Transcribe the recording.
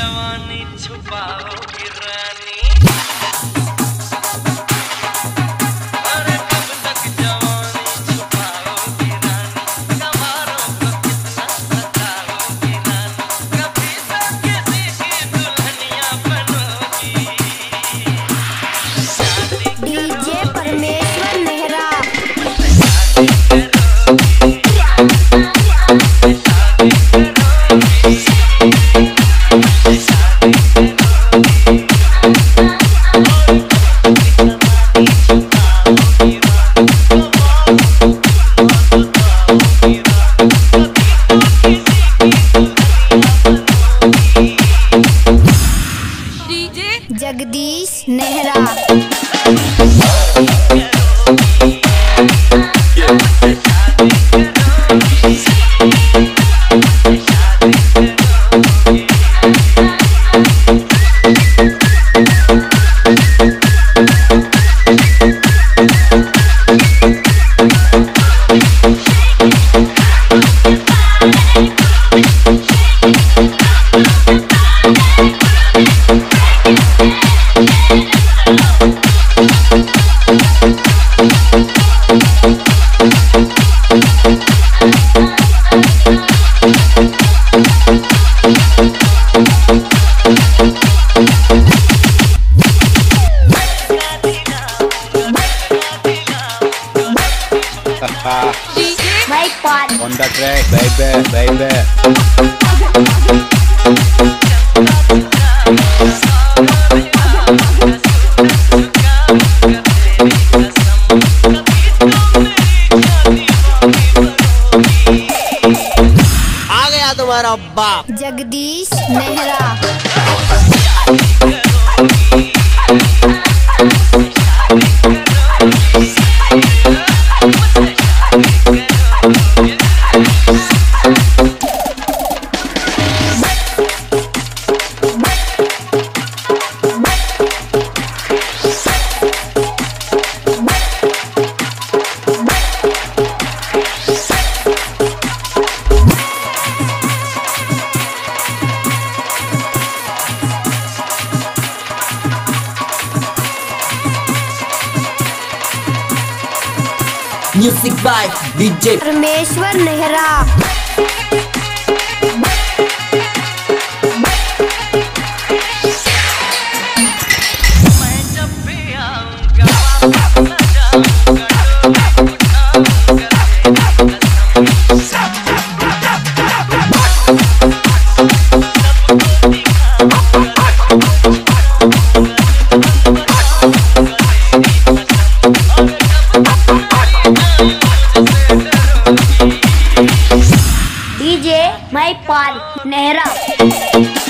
जवानी छुपाओ रानी। जगदीश नेहरा। माइक पॉट On the track, baby, baby. आ गया तुम्हारा बाप। Jagdish Nehra music by DJ Parmeshwar Nehra. DJ भाई पाल नेहरा।